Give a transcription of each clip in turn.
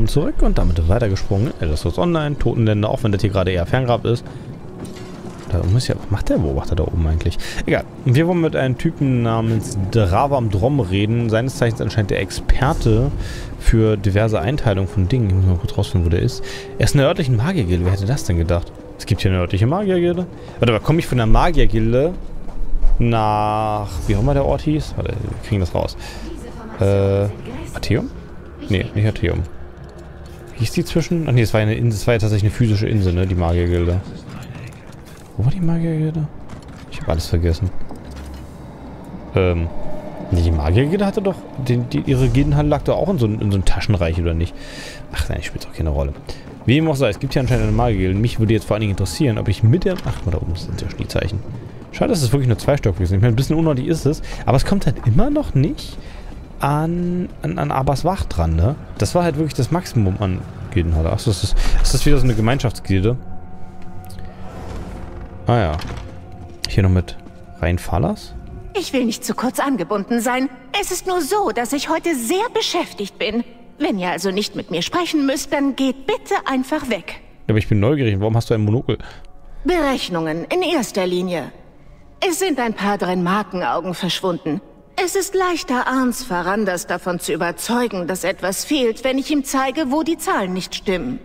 Willkommen zurück und damit weitergesprungen. Eldersos Online, Totenländer, auch wenn das hier gerade eher Ferngrab ist. Da muss ja, was macht der Beobachter da oben eigentlich? Egal. Wir wollen mit einem Typen namens Dravam Drom reden. Seines Zeichens anscheinend der Experte für diverse Einteilungen von Dingen. Ich muss mal kurz rausfinden, wo der ist. Er ist in der örtlichen Magiergilde. Wer hätte das denn gedacht? Es gibt hier eine örtliche Magiergilde. Warte mal, komme ich von der Magiergilde nach... Wie auch immer der Ort hieß? Warte, wir kriegen das raus. Äh, Atheum? Nee, nicht Atheum. Hieß die zwischen? Ach nee, das war, eine das war ja tatsächlich eine physische Insel, ne? Die Magiergilde. Wo war die Magiergilde? Ich habe alles vergessen. Ähm. Nee, die Magiergilde hatte doch. Die, die, ihre Gildenhalle lag doch auch in so, in so einem Taschenreich, oder nicht? Ach nein, spielt doch keine Rolle. Wie ihm auch sei, es gibt ja anscheinend eine Magiergilde. Mich würde jetzt vor allen Dingen interessieren, ob ich mit der. Ach, mal da oben sind ja schon die Zeichen. Schade, dass es wirklich nur zwei Stockwerke sind. Ich meine, ein bisschen unordentlich ist es. Aber es kommt halt immer noch nicht an, an, an Abas Wach dran, ne? Das war halt wirklich das Maximum an Gildenhalle. Achso, ist das, ist das wieder so eine Gemeinschaftsgilde? Ah ja. Hier noch mit Rheinfallers? Ich will nicht zu kurz angebunden sein. Es ist nur so, dass ich heute sehr beschäftigt bin. Wenn ihr also nicht mit mir sprechen müsst, dann geht bitte einfach weg. Aber ich bin neugierig. Warum hast du ein Monokel? Berechnungen in erster Linie. Es sind ein paar Drenmarkenaugen verschwunden. Es ist leichter, Arns Farandas davon zu überzeugen, dass etwas fehlt, wenn ich ihm zeige, wo die Zahlen nicht stimmen.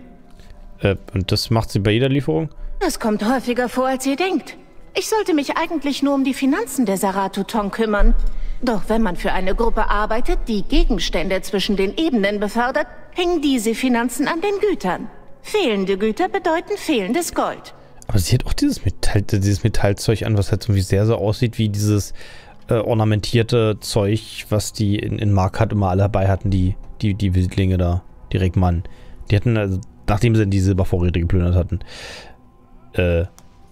Äh, und das macht sie bei jeder Lieferung? Das kommt häufiger vor, als ihr denkt. Ich sollte mich eigentlich nur um die Finanzen der Saratuton kümmern. Doch wenn man für eine Gruppe arbeitet, die Gegenstände zwischen den Ebenen befördert, hängen diese Finanzen an den Gütern. Fehlende Güter bedeuten fehlendes Gold. Aber sie hat auch dieses, Metall, dieses Metallzeug an, was halt so wie sehr so aussieht wie dieses äh, ornamentierte Zeug, was die in, in Markat immer alle dabei hatten, die, die, die Wildlinge da, die Regmann. Die hatten, also, nachdem sie die Silbervorräte geplündert hatten, äh,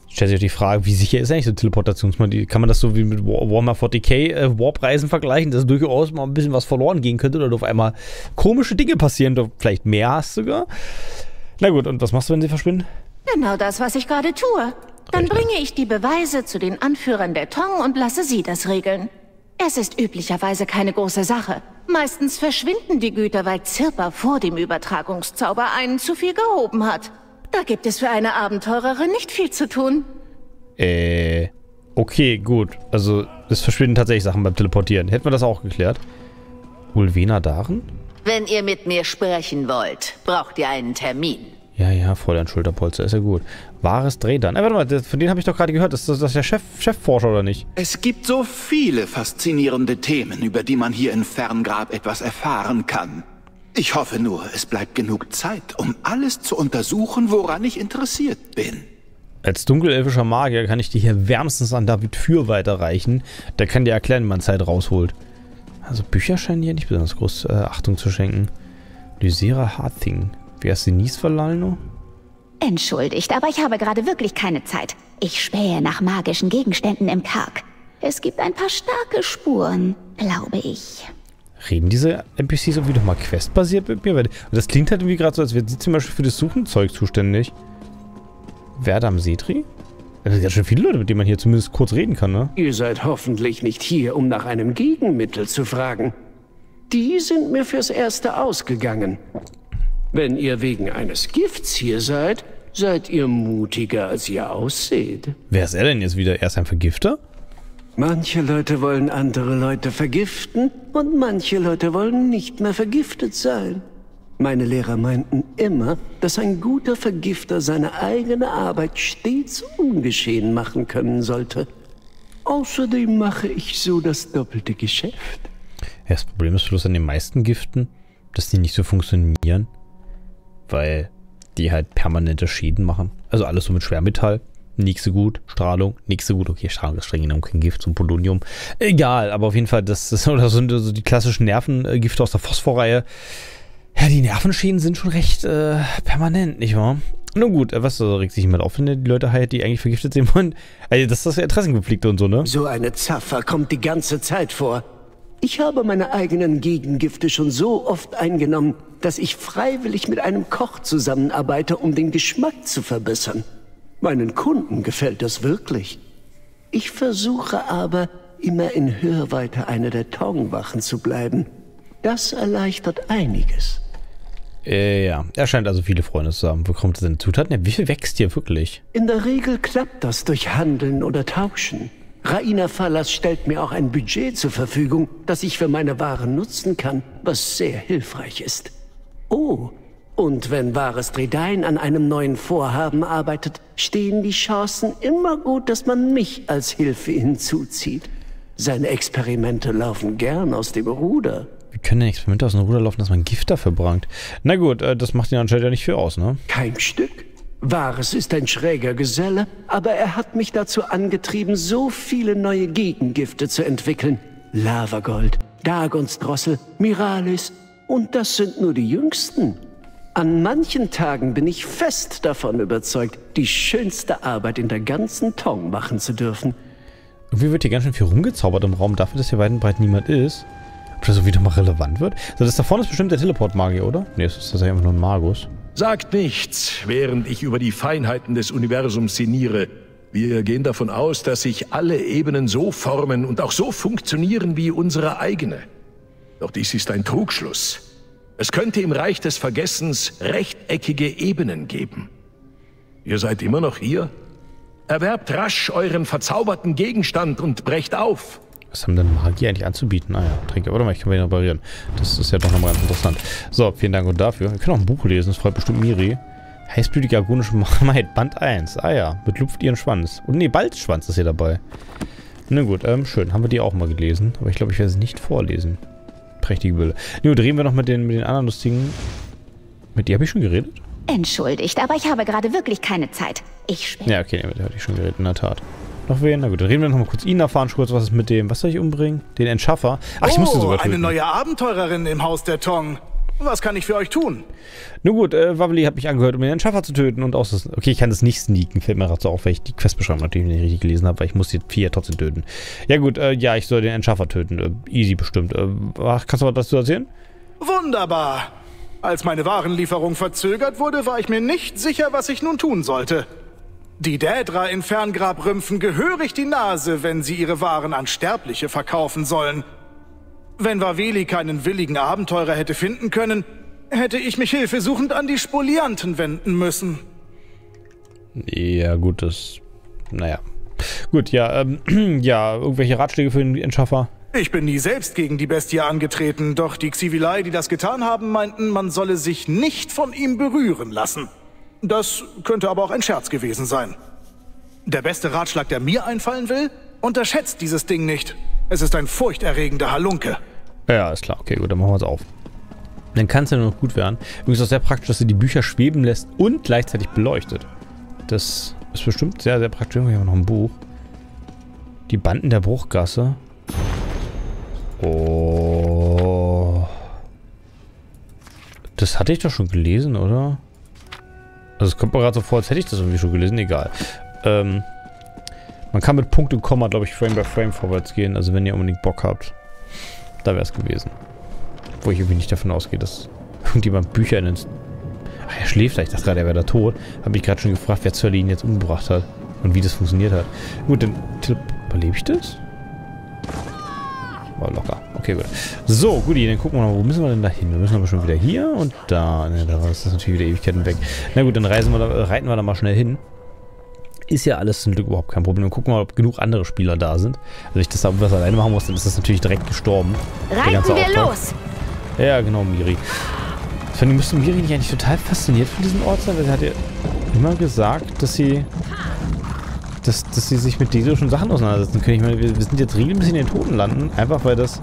stellt sich auch die Frage, wie sicher ist eigentlich so Teleportationsmodell? Kann man das so wie mit Warhammer 40k äh, Warp-Reisen vergleichen, dass durchaus mal ein bisschen was verloren gehen könnte oder auf einmal komische Dinge passieren, oder vielleicht mehr hast sogar? Na gut, und was machst du, wenn sie verschwinden? Genau das, was ich gerade tue. Dann bringe ich die Beweise zu den Anführern der Tong und lasse sie das regeln. Es ist üblicherweise keine große Sache. Meistens verschwinden die Güter, weil Zirpa vor dem Übertragungszauber einen zu viel gehoben hat. Da gibt es für eine Abenteurerin nicht viel zu tun. Äh, okay, gut. Also, es verschwinden tatsächlich Sachen beim Teleportieren. Hätten wir das auch geklärt? Ulvena Daren? Wenn ihr mit mir sprechen wollt, braucht ihr einen Termin. Ja, ja, Fräulein Schulterpolster, ist ja gut. Wahres Drehdan. Äh, warte mal, von denen habe ich doch gerade gehört. Ist das, das der Chef, Chefforscher oder nicht? Es gibt so viele faszinierende Themen, über die man hier in Ferngrab etwas erfahren kann. Ich hoffe nur, es bleibt genug Zeit, um alles zu untersuchen, woran ich interessiert bin. Als dunkelelfischer Magier kann ich dir hier wärmstens an David Für weiterreichen. Der kann dir erklären, wie man Zeit rausholt. Also Bücher scheinen hier nicht besonders groß äh, Achtung zu schenken. Lysera Harting. Wer ist Denise Verlalno? Entschuldigt, aber ich habe gerade wirklich keine Zeit. Ich spähe nach magischen Gegenständen im Kark. Es gibt ein paar starke Spuren, glaube ich. Reden diese NPCs irgendwie doch mal questbasiert mit mir? Das klingt halt irgendwie gerade so, als wäre sie zum Beispiel für das Suchenzeug zuständig. Verdam Setri? Das sind ja schon viele Leute, mit denen man hier zumindest kurz reden kann, ne? Ihr seid hoffentlich nicht hier, um nach einem Gegenmittel zu fragen. Die sind mir fürs Erste ausgegangen. Wenn ihr wegen eines Gifts hier seid, seid ihr mutiger, als ihr ausseht. Wer ist er denn jetzt wieder? Er ist ein Vergifter? Manche Leute wollen andere Leute vergiften und manche Leute wollen nicht mehr vergiftet sein. Meine Lehrer meinten immer, dass ein guter Vergifter seine eigene Arbeit stets ungeschehen machen können sollte. Außerdem mache ich so das doppelte Geschäft. Ja, das Problem ist bloß an den meisten Giften, dass die nicht so funktionieren weil die halt permanente Schäden machen. Also alles so mit Schwermetall. Nichts so gut. Strahlung, nichts so gut. Okay, Strahlung ist streng genommen kein Gift, so Polonium. Egal, aber auf jeden Fall, das, das sind so die klassischen Nervengifte aus der Phosphorreihe. Ja, die Nervenschäden sind schon recht äh, permanent, nicht wahr? Nun gut, äh, was so regt sich jemand auf, wenn die Leute halt, die eigentlich vergiftet sehen wollen? Also, das ist das Interessenkonflikte und so, ne? So eine Zaffer kommt die ganze Zeit vor. Ich habe meine eigenen Gegengifte schon so oft eingenommen, dass ich freiwillig mit einem Koch zusammenarbeite, um den Geschmack zu verbessern. Meinen Kunden gefällt das wirklich. Ich versuche aber, immer in Hörweite einer der Tongwachen zu bleiben. Das erleichtert einiges. Äh, ja. Er scheint also viele Freunde zu haben. Wo kommt das denn Zutaten? Ja, wie viel wächst hier wirklich? In der Regel klappt das durch Handeln oder Tauschen. Raina Fallas stellt mir auch ein Budget zur Verfügung, das ich für meine Waren nutzen kann, was sehr hilfreich ist. Oh, und wenn Wahres Dredain an einem neuen Vorhaben arbeitet, stehen die Chancen immer gut, dass man mich als Hilfe hinzuzieht. Seine Experimente laufen gern aus dem Ruder. Wie können denn Experimente aus dem Ruder laufen, dass man Gift dafür brangt? Na gut, äh, das macht ihn anscheinend ja nicht viel aus, ne? Kein Stück. Wahres ist ein schräger Geselle, aber er hat mich dazu angetrieben, so viele neue Gegengifte zu entwickeln. Lavagold, Dagonsdrossel, Miralis und das sind nur die jüngsten. An manchen Tagen bin ich fest davon überzeugt, die schönste Arbeit in der ganzen Tong machen zu dürfen. Irgendwie wird hier ganz schön viel rumgezaubert im Raum, dafür, dass hier weit und breit niemand ist. Ob das so wieder mal relevant wird? So, das da vorne ist bestimmt der Teleport-Magier, oder? Nee, das ist tatsächlich einfach nur ein Magus. Sagt nichts, während ich über die Feinheiten des Universums sinniere. Wir gehen davon aus, dass sich alle Ebenen so formen und auch so funktionieren wie unsere eigene. Doch dies ist ein Trugschluss. Es könnte im Reich des Vergessens rechteckige Ebenen geben. Ihr seid immer noch hier? Erwerbt rasch euren verzauberten Gegenstand und brecht auf. Was haben denn Magie eigentlich anzubieten? Naja, ah Tränke. Warte mal, ich kann mal reparieren. Das ist ja doch nochmal ganz interessant. So, vielen Dank und dafür. Wir können auch ein Buch lesen, das freut bestimmt Miri. Heißblütige agonische Maid, Band 1. Ah ja, mit Luft ihren Schwanz. Und nee, Balzschwanz ist hier dabei. Na gut, ähm, schön. Haben wir die auch mal gelesen. Aber ich glaube, ich werde sie nicht vorlesen. Prächtige Bilder. Na gut, reden wir noch mit den, mit den anderen lustigen... Mit dir habe ich schon geredet? Entschuldigt, aber ich habe gerade wirklich keine Zeit. Ich später. Ja, okay, mit der hatte ich schon geredet, in der Tat. Noch wen? Na gut, dann reden wir noch mal kurz ihn erfahren, kurz, was ist mit dem, was soll ich umbringen? Den Entschaffer? Ach, ich oh, muss den sogar töten. eine neue Abenteurerin im Haus der Tong. Was kann ich für euch tun? Nun gut, äh, Waveli hat mich angehört, um den Entschaffer zu töten und aus Okay, ich kann das nicht sneaken, fällt mir gerade so auf, weil ich die Questbeschreibung natürlich nicht richtig gelesen habe, weil ich muss die vier trotzdem töten. Ja gut, äh, ja, ich soll den Entschaffer töten. Äh, easy bestimmt. Äh, kannst du was dazu erzählen? Wunderbar. Als meine Warenlieferung verzögert wurde, war ich mir nicht sicher, was ich nun tun sollte. Die Dädra in Ferngrab rümpfen gehörig die Nase, wenn sie ihre Waren an Sterbliche verkaufen sollen. Wenn Waveli keinen willigen Abenteurer hätte finden können, hätte ich mich hilfesuchend an die Spolianten wenden müssen. Ja, gut, das... Naja. Gut, ja, ähm, ja, irgendwelche Ratschläge für den Entschaffer? Ich bin nie selbst gegen die Bestie angetreten, doch die Xivilei, die das getan haben, meinten, man solle sich nicht von ihm berühren lassen. Das könnte aber auch ein Scherz gewesen sein. Der beste Ratschlag, der mir einfallen will, unterschätzt dieses Ding nicht. Es ist ein furchterregender Halunke. Ja, ist klar. Okay, gut, dann machen wir es auf. Dann kann es ja nur noch gut werden. Übrigens auch sehr praktisch, dass sie die Bücher schweben lässt und gleichzeitig beleuchtet. Das ist bestimmt sehr, sehr praktisch. Wir haben noch ein Buch. Die Banden der Bruchgasse. Oh. Das hatte ich doch schon gelesen, oder? Also es kommt mir gerade so vor, als hätte ich das irgendwie schon gelesen. Egal. Ähm, man kann mit Punkt und Komma, glaube ich, Frame by Frame vorwärts gehen. Also wenn ihr unbedingt Bock habt. Da wäre es gewesen. Wo ich irgendwie nicht davon ausgehe, dass irgendjemand Bücher in den... Ach, er schläft. Ich dachte gerade, er wäre da tot. Habe mich gerade schon gefragt, wer zur ihn jetzt umgebracht hat. Und wie das funktioniert hat. Gut, dann... Überlebe ich das? War locker. Okay, gut. So, gut, dann gucken wir mal, wo müssen wir denn da hin? Wir müssen aber schon wieder hier und da. Ne, da ist das natürlich wieder Ewigkeiten weg. Na gut, dann reisen wir da, reiten wir da mal schnell hin. Ist ja alles zum Glück überhaupt kein Problem. Und gucken wir mal, ob genug andere Spieler da sind. Also, ich das da was alleine machen muss, dann ist das natürlich direkt gestorben. Reiten wir los! Ja, genau, Miri. Ich finde, müsste Miri nicht eigentlich total fasziniert von diesem Ort sein, weil sie hat ja immer gesagt, dass sie dass, dass sie sich mit schon Sachen auseinandersetzen können. Ich meine, wir, wir sind jetzt regelmäßig in den Toten landen, einfach weil das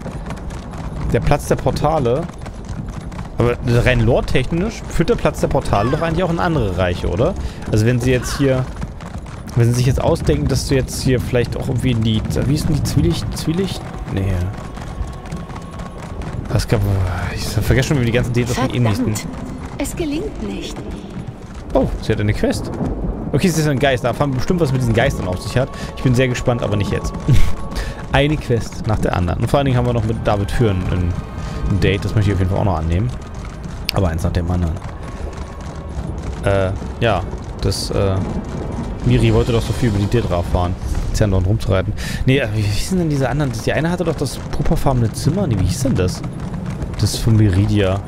der Platz der Portale aber rein lore-technisch führt der Platz der Portale doch eigentlich auch in andere Reiche, oder? Also wenn sie jetzt hier... Wenn sie sich jetzt ausdenken, dass du jetzt hier vielleicht auch irgendwie in die... Wie ist denn die Zwielicht? Zwielicht? Nee. Was gab... Ich vergesse schon, wie die ganzen Details von hießen. Es gelingt nicht. Oh, sie hat eine Quest. Okay, es ist ein Geist. Da erfahren wir bestimmt, was mit diesen Geistern auf sich hat. Ich bin sehr gespannt, aber nicht jetzt. Eine Quest nach der anderen. Und vor allen Dingen haben wir noch mit David Führen ein, ein Date. Das möchte ich auf jeden Fall auch noch annehmen. Aber eins nach dem anderen. Äh, ja. Das, äh... Miri wollte doch so viel über die Dedra fahren. Zerndorn rumzureiten. Nee, äh, wie hießen denn diese anderen? Die eine hatte doch das purpurfarbene Zimmer. Nee, wie hieß denn das? Das von Meridia.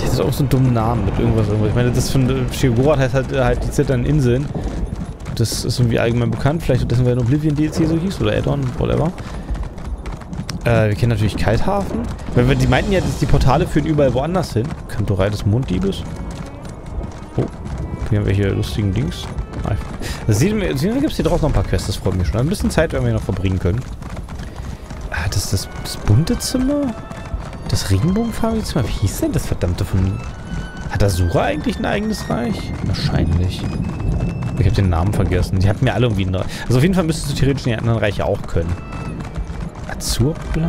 Die hat auch so einen dummen Namen mit irgendwas. irgendwas. Ich meine, das von Shigoroth heißt halt, halt die zitternden Inseln. Das ist irgendwie allgemein bekannt. Vielleicht dessen, weil Oblivion DLC so hieß oder Addon, whatever. Äh, wir kennen natürlich Kalthafen. Weil wir, die meinten ja, dass die Portale führen überall woanders hin. Kantorei des Monddiebes. Oh, hier haben wir hier lustigen Dings. Das sieht mir, gibt es hier draußen noch ein paar Quests, das freut mich schon. Ein bisschen Zeit werden wir noch verbringen können. Ah, das ist das, das bunte Zimmer? Das regenbogenfarbige Zimmer? Wie hieß denn das verdammte von... Hat Asura eigentlich ein eigenes Reich? Wahrscheinlich. Ich habe den Namen vergessen. Die hatten mir alle irgendwie... Also auf jeden Fall müsstest du theoretisch in die anderen Reiche auch können. Azurblau?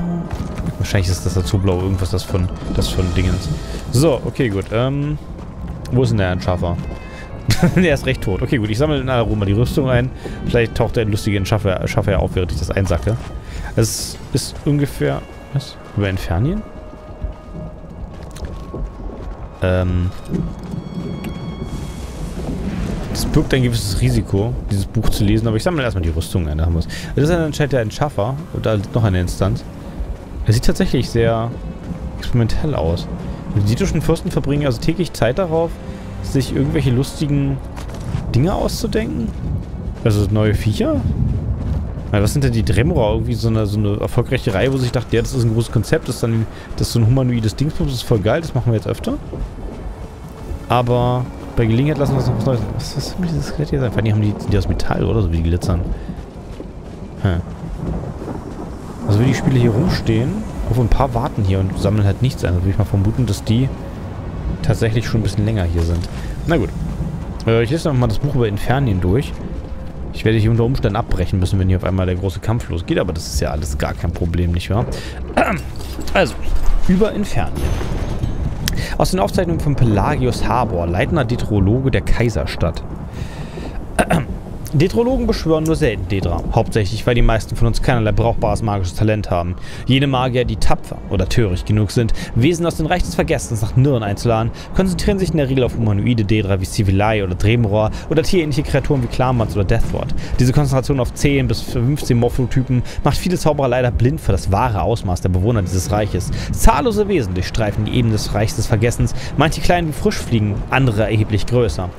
Wahrscheinlich ist das Azurblau irgendwas das von, das von Dingens. So, okay, gut. Ähm, wo ist denn der Entschaffer? der ist recht tot. Okay, gut. Ich sammle in aller Ruhe mal die Rüstung ein. Vielleicht taucht der lustige Entschaffer, Entschaffer ja auf, während ich das einsacke. Es ist ungefähr... Was? Über Infernien? Ähm... Es birgt ein gewisses Risiko, dieses Buch zu lesen, aber ich sammle erstmal die Rüstung ein, da haben wir es. Das ist anscheinend ein Schaffer oder noch eine Instanz. Er sieht tatsächlich sehr experimentell aus. Die ditischen Fürsten verbringen also täglich Zeit darauf, sich irgendwelche lustigen Dinge auszudenken. Also neue Viecher? Was sind denn die Dremora? Irgendwie so eine, so eine erfolgreiche Reihe, wo sich dachte, ja, das ist ein großes Konzept, das ist dann das ist so ein humanoides Dingsbums, das ist voll geil, das machen wir jetzt öfter. Aber bei Gelegenheit lassen wir uns noch was Neues. Was, was soll dieses Skelett hier sein? Vor haben die, die aus Metall, oder? So wie die glitzern. Hm. Also wie die Spiele hier rumstehen, auf ein paar warten hier und sammeln halt nichts ein. Also würde ich mal vermuten, dass die tatsächlich schon ein bisschen länger hier sind. Na gut. Äh, ich lese noch mal das Buch über Infernien durch. Ich werde hier unter Umständen abbrechen müssen, wenn hier auf einmal der große Kampf losgeht, aber das ist ja alles gar kein Problem, nicht wahr? Also, über Infernien. Aus den Aufzeichnungen von Pelagius Harbor, leitender Dietrologe der Kaiserstadt. Detrologen beschwören nur selten Dedra, hauptsächlich weil die meisten von uns keinerlei brauchbares magisches Talent haben. Jene Magier, die tapfer oder töricht genug sind, Wesen aus dem Reich des Vergessens nach Nirren einzuladen, konzentrieren sich in der Regel auf humanoide Dedra wie Civilai oder Dremrohr oder tierähnliche Kreaturen wie Klamans oder Deathward. Diese Konzentration auf 10 bis 15 Morphotypen macht viele Zauberer leider blind für das wahre Ausmaß der Bewohner dieses Reiches. Zahllose Wesen durchstreifen die Ebene des Reichs des Vergessens, manche klein wie Frischfliegen, andere erheblich größer.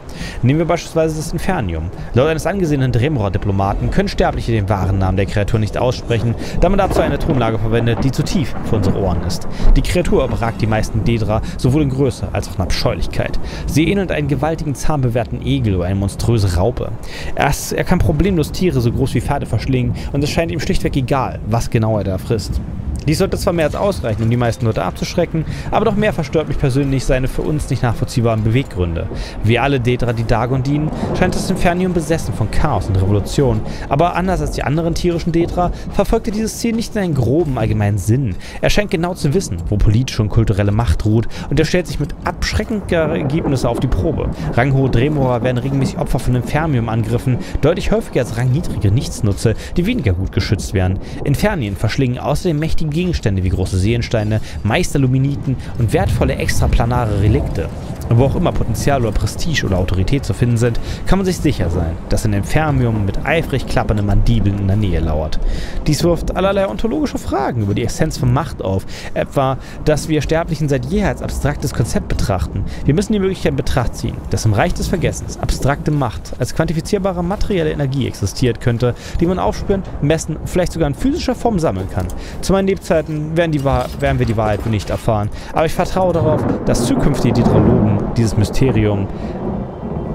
Nehmen wir beispielsweise das Infernium. Laut eines angesehenen Dremora-Diplomaten können Sterbliche den wahren Namen der Kreatur nicht aussprechen, da man dazu eine Tonlage verwendet, die zu tief für unsere Ohren ist. Die Kreatur überragt die meisten Dedra sowohl in Größe als auch in Abscheulichkeit. Sie ähnelt einen gewaltigen zahnbewehrten Egel oder eine monströse Raupe. Er, ist, er kann problemlos Tiere so groß wie Pferde verschlingen und es scheint ihm schlichtweg egal, was genau er da frisst. Dies sollte zwar mehr als ausreichen, um die meisten Leute abzuschrecken, aber doch mehr verstört mich persönlich seine für uns nicht nachvollziehbaren Beweggründe. Wie alle Dedra, die Dagon dienen, scheint das Infernium besessen von Chaos und Revolution. Aber anders als die anderen tierischen Dedra, verfolgt er dieses Ziel nicht in einen groben allgemeinen Sinn. Er scheint genau zu wissen, wo politische und kulturelle Macht ruht, und er stellt sich mit abschreckenden Ergebnissen auf die Probe. Ranghohe Dremora werden regelmäßig Opfer von Infernium-Angriffen, deutlich häufiger als rangniedrige Nichtsnutze, die weniger gut geschützt werden. Infernien verschlingen außerdem mächtige Gegenstände wie große Seelensteine, Meisterluminiten und wertvolle extraplanare Relikte. Wo auch immer Potenzial oder Prestige oder Autorität zu finden sind, kann man sich sicher sein, dass ein Infermium mit eifrig klappernden Mandibeln in der Nähe lauert. Dies wirft allerlei ontologische Fragen über die Essenz von Macht auf, etwa, dass wir Sterblichen seit jeher als abstraktes Konzept betrachten. Wir müssen die Möglichkeit in Betracht ziehen, dass im Reich des Vergessens abstrakte Macht als quantifizierbare materielle Energie existiert könnte, die man aufspüren, messen und vielleicht sogar in physischer Form sammeln kann. Zu meinen Lebzeiten werden, die werden wir die Wahrheit nicht erfahren, aber ich vertraue darauf, dass zukünftige Dietrologen dieses Mysterium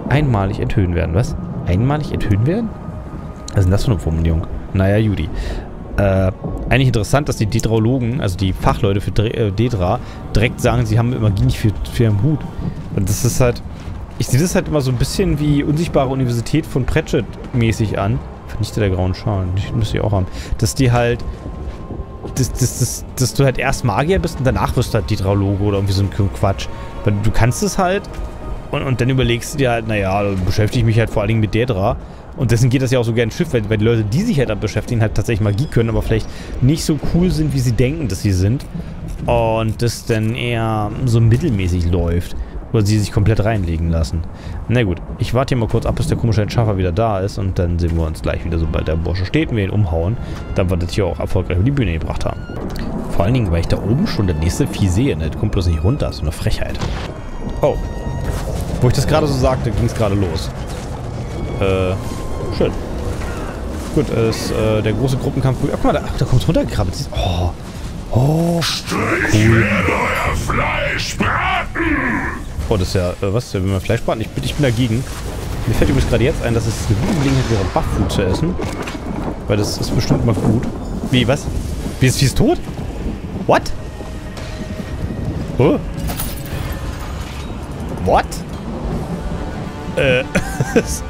einmalig enthüllen werden. Was? Einmalig enthüllen werden? Was ist denn das für eine Formulierung? Naja, Judy. Äh, eigentlich interessant, dass die Dedraologen, also die Fachleute für äh, Dedra, direkt sagen, sie haben Magie nicht für, für ihren Hut. Und das ist halt... Ich sehe das halt immer so ein bisschen wie Unsichtbare Universität von Pratchett mäßig an. Vernichte der grauen Schalen. Die müsste ich auch haben. Dass die halt dass, dass, dass, dass, du halt erst Magier bist und danach wirst du halt Dedraologe oder irgendwie so ein Quatsch. Weil du kannst es halt und, und dann überlegst du dir halt, naja, beschäftige ich mich halt vor allen Dingen mit Dedra. Und deswegen geht das ja auch so gerne Schiff, weil, weil die Leute, die sich halt damit beschäftigen, halt tatsächlich Magie können, aber vielleicht nicht so cool sind, wie sie denken, dass sie sind. Und das dann eher so mittelmäßig läuft. Oder sie sich komplett reinlegen lassen. Na gut, ich warte hier mal kurz ab, bis der komische Entschaffer wieder da ist und dann sehen wir uns gleich wieder, sobald der Bursche steht und wir ihn umhauen. Dann wird das hier auch erfolgreich über die Bühne gebracht haben. Vor allen Dingen, weil ich da oben schon das nächste Vieh sehe. Ne? Das kommt bloß nicht runter. Das ist eine Frechheit. Oh. Wo ich das gerade so sagte, ging es gerade los. Äh, schön. Gut, ist äh, der große Gruppenkampf. Ach, guck mal, da, da kommt es runtergekrabbelt. Oh. Oh. Cool. Oh, das ist ja, äh, was? Wenn wir Fleisch braten? Ich bin, ich bin dagegen. Mir fällt übrigens gerade jetzt ein, dass es eine gute Gelegenheit wäre, Bufffood zu essen. Weil das ist bestimmt mal gut. Wie, was? Wie ist, wie ist tot? What? Oh. What? Äh, was?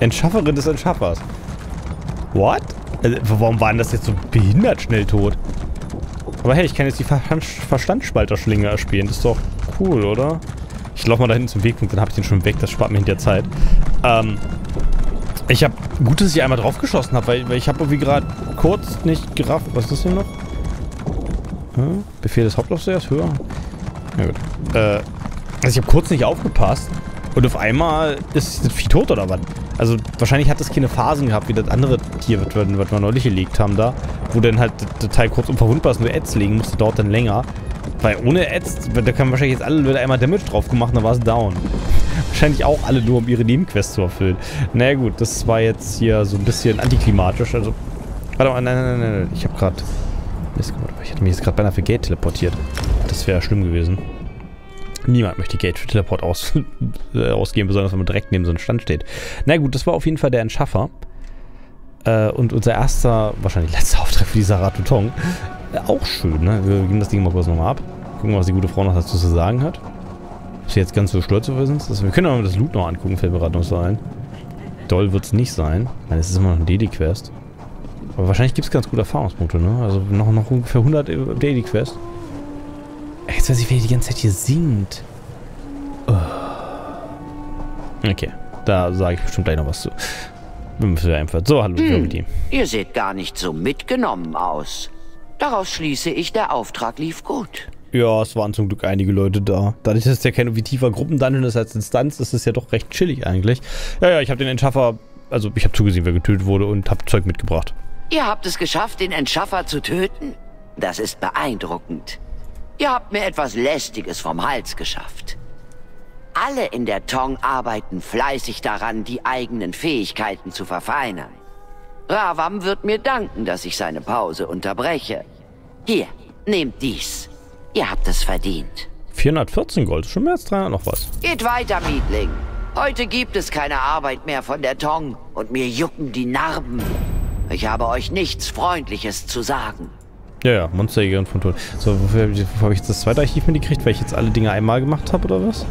Entschafferin des Entschaffers. What? Also, warum waren das jetzt so behindert schnell tot? Aber hey, ich kann jetzt die Ver Verstandsspalterschlinge erspielen. Das ist doch cool, oder? Ich laufe mal da hinten zum Wegpunkt, dann habe ich den schon weg. Das spart mir hinter Zeit. Ähm, ich habe... Gut, dass ich einmal draufgeschossen habe, weil, weil ich habe irgendwie gerade kurz nicht gerafft. Was ist das hier noch? Hm? Befehl des Hauptaufsehers höher? Ja gut. Äh, also ich habe kurz nicht aufgepasst und auf einmal ist das Vieh tot oder was? Also wahrscheinlich hat das keine Phasen gehabt, wie das andere Tier, was wir neulich gelegt haben da, wo dann halt der Teil kurz unverwundbar ist, nur Ads legen musste, dauert dann länger. Weil ohne Ads, da kann wahrscheinlich jetzt alle Leute einmal Damage drauf gemacht, dann war es down. wahrscheinlich auch alle nur, um ihre Nebenquest zu erfüllen. Naja gut, das war jetzt hier so ein bisschen antiklimatisch, also... Warte mal, nein, nein, nein, nein, ich hab grad... Ich hatte mich jetzt gerade beinahe für Gate teleportiert. Das wäre schlimm gewesen. Niemand möchte Gate für Teleport aus, äh, ausgeben, besonders wenn man direkt neben so einem Stand steht. Na gut, das war auf jeden Fall der Entschaffer. Äh, und unser erster, wahrscheinlich letzter Auftrag für die Sarah Tutong. Äh, auch schön, ne? Wir gehen das Ding mal kurz nochmal ab. Gucken, was die gute Frau noch dazu zu sagen hat. Ob sie jetzt ganz so stolz auf sind. Also, wir können aber das Loot noch angucken, fällt mir gerade noch so ein. Doll wird es nicht sein. Meine, es ist immer noch ein Daily-Quest. Aber wahrscheinlich gibt es ganz gute Erfahrungspunkte, ne? Also noch, noch ungefähr 100 Daily-Quest. Jetzt weiß ich, wer die ganze Zeit hier singt. Oh. Okay, da sage ich bestimmt gleich noch was zu. Einfach. So, hallo, hm, Ihr seht gar nicht so mitgenommen aus. Daraus schließe ich, der Auftrag lief gut. Ja, es waren zum Glück einige Leute da. Dadurch, dass es ja kein objektiver Gruppendungeon ist als Instanz, ist es ja doch recht chillig eigentlich. Ja, ja, ich habe den Entschaffer, also ich habe zugesehen, wer getötet wurde und habe Zeug mitgebracht. Ihr habt es geschafft, den Entschaffer zu töten? Das ist beeindruckend. Ihr habt mir etwas Lästiges vom Hals geschafft. Alle in der Tong arbeiten fleißig daran, die eigenen Fähigkeiten zu verfeinern. Ravam wird mir danken, dass ich seine Pause unterbreche. Hier, nehmt dies. Ihr habt es verdient. 414 Gold, schon mehr als 300 noch was. Geht weiter, Mietling. Heute gibt es keine Arbeit mehr von der Tong und mir jucken die Narben. Ich habe euch nichts Freundliches zu sagen. Ja, ja, Monsterjägerin von Tod. So, wofür, wofür habe ich jetzt das zweite Archiv mitgekriegt? Weil ich jetzt alle Dinge einmal gemacht habe, oder was?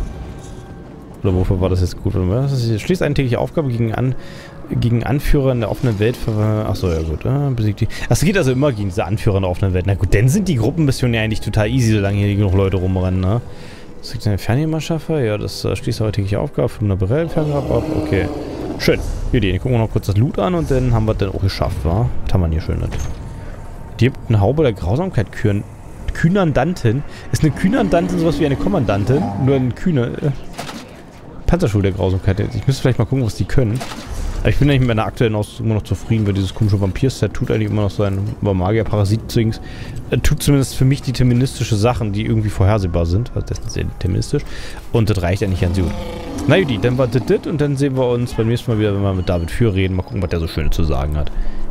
Oder wofür war das jetzt gut? Schließt eine tägliche Aufgabe gegen, An, gegen Anführer in der offenen Welt. Achso, ja gut. Äh, besiegt die. Das geht also immer gegen diese Anführer in der offenen Welt. Na gut, dann sind die Gruppenmissionen ja eigentlich total easy, solange hier genug Leute rumrennen, ne? Das ist eine Fernjägerschaffer. Ja, das äh, schließt eine tägliche Aufgabe. 500 Berell Ferngrab ab. Okay. Schön. Hier, die gucken wir noch kurz das Loot an und dann haben wir dann auch geschafft, wa? Was haben wir hier Schönes? Die eine Haube der Grausamkeit. Kühnandantin. Ist eine Kühnandantin sowas wie eine Kommandantin? Nur ein Kühne. Panzerschule der Grausamkeit. Ich müsste vielleicht mal gucken, was die können. Aber ich bin eigentlich mit meiner aktuellen Ausrüstung immer noch zufrieden, weil dieses komische Vampir-Set tut eigentlich immer noch sein Magier, Parasit, Zings. Äh, tut zumindest für mich deterministische Sachen, die irgendwie vorhersehbar sind. Also das ist sehr deterministisch. Und das reicht eigentlich ganz gut. Na gut, dann war das das und dann sehen wir uns beim nächsten Mal wieder, wenn wir mit David Für reden. Mal gucken, was der so Schönes zu sagen hat.